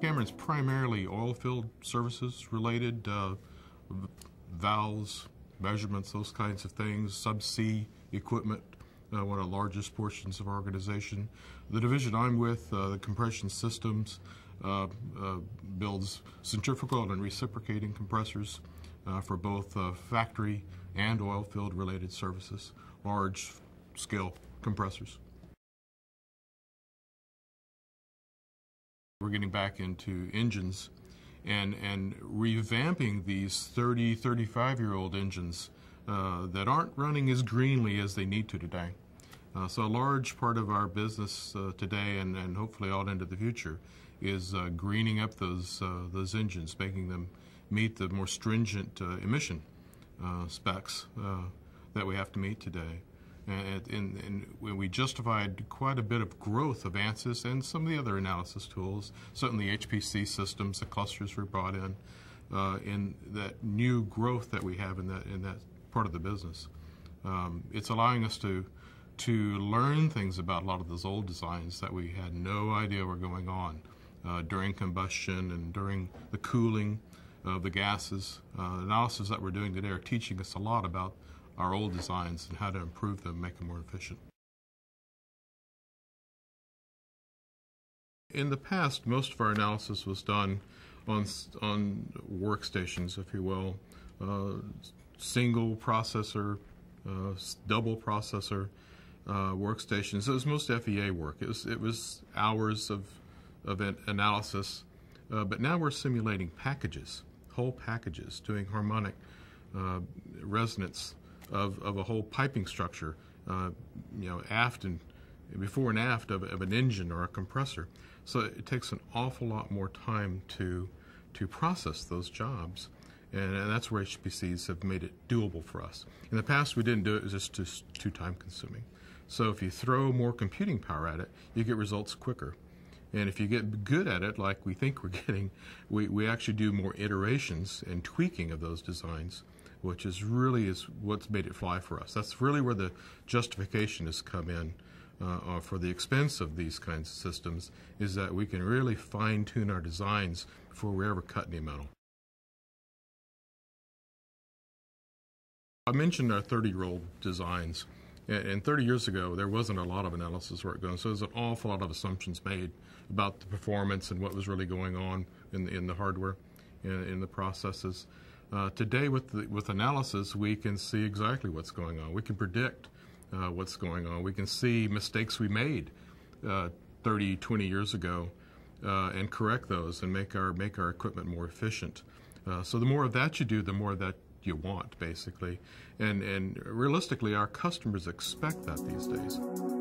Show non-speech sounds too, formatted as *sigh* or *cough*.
Cameron's primarily oil field services related, uh, valves, measurements, those kinds of things, subsea equipment, uh, one of the largest portions of our organization. The division I'm with, uh, the compression systems, uh, uh, builds centrifugal and reciprocating compressors uh, for both factory and oil field related services, large scale compressors. We're getting back into engines and, and revamping these 30, 35 year old engines uh, that aren't running as greenly as they need to today. Uh, so a large part of our business uh, today and, and hopefully all into the future is uh, greening up those, uh, those engines, making them meet the more stringent uh, emission specs that we have to meet today. And, and, and, we justified quite a bit of growth of ANSYS and some of the other analysis tools, certainly HPC systems, the clusters were brought in, uh, in that new growth that we have in that, in that part of the business. Um, it's allowing us to, to learn things about a lot of those old designs that we had no idea were going on uh, during combustion and during the cooling of the gases. Uh, analysis that we're doing today are teaching us a lot about our old designs and how to improve them, make them more efficient. In the past, most of our analysis was done on, on workstations, if you will, uh, single processor, uh, double processor uh, workstations. It was most FEA work. It was, it was hours of, of analysis, uh, but now we're simulating packages, whole packages, doing harmonic uh, resonance of, of a whole piping structure, uh, you know, aft and before and aft of, of an engine or a compressor. So it takes an awful lot more time to to process those jobs. And, and, that's where HPCs have made it doable for us. In the past, we didn't do it, it was just, just too time consuming. So if you throw more computing power at it, you get results quicker. And if you get good at it, like we think we're *laughs* getting, we, we actually do more iterations and tweaking of those designs which is really is what's made it fly for us. That's really where the justification has come in uh, uh, for the expense of these kinds of systems, is that we can really fine tune our designs before we ever cut any metal. I mentioned our 30 year old designs. And 30 years ago, there wasn't a lot of analysis work done, so there's an awful lot of assumptions made about the performance and what was really going on in the, in the hardware in the processes. Uh, today, with the, with analysis, we can see exactly what's going on. We can predict uh, what's going on. We can see mistakes we made uh, 30, 20 years ago, uh, and correct those and make our make our equipment more efficient. Uh, so the more of that you do, the more that you want, basically. And and realistically, our customers expect that these days.